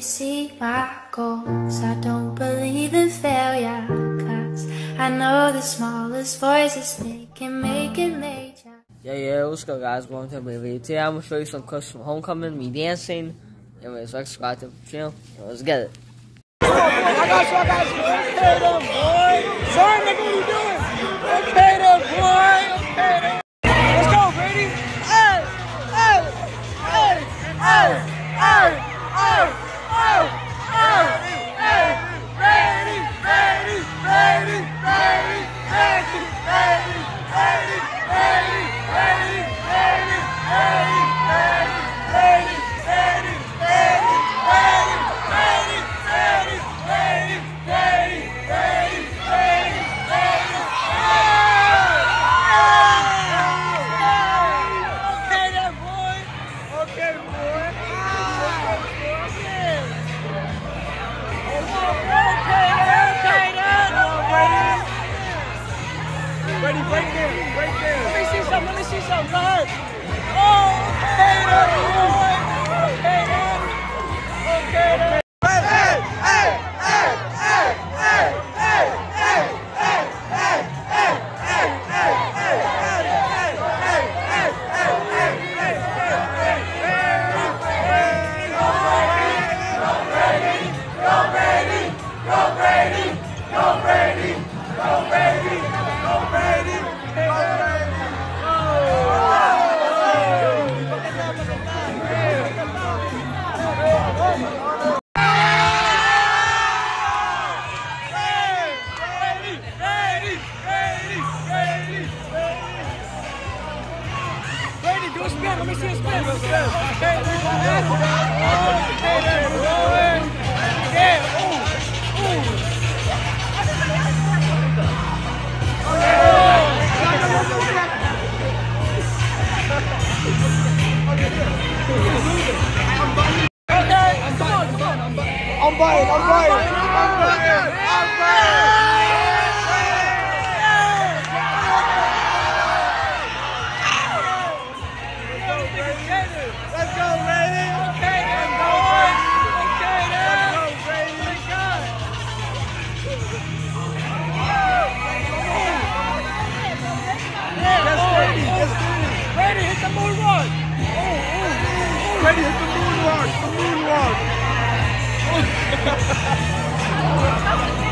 see my goals. I don't believe in failure, cause I know the smallest voices, they can make it major. Yeah, yeah, what's good guys, welcome to my video. Today I'm gonna show you some clips from Homecoming, me dancing. Anyway, so subscribe to the channel, let's get it. I ông bay ông bay. ông bay ông bay Ready, hit the moonwalk! Oh, oh, oh, hit the moonwalk! The moonwalk! Oh.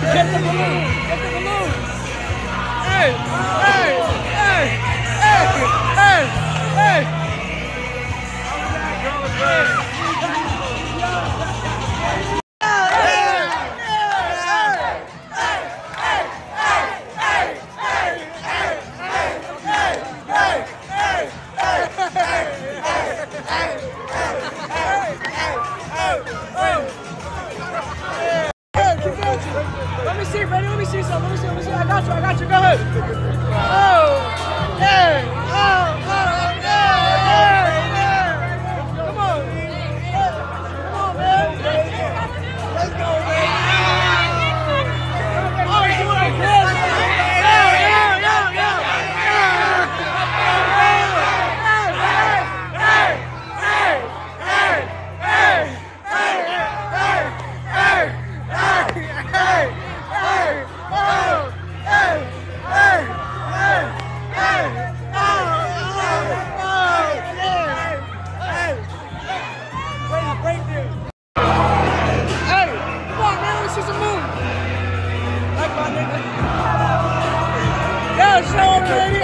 Get the balloon! Get the balloon! Hey! Hey! Hey! Hey! Hey! Hey! Go, baby!